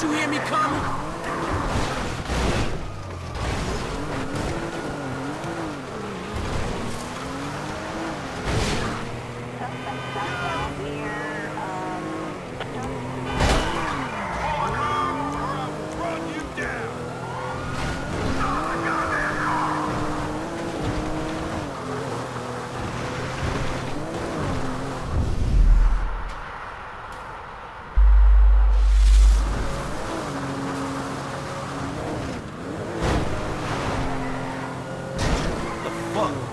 Don't you hear me coming? No! 뭐.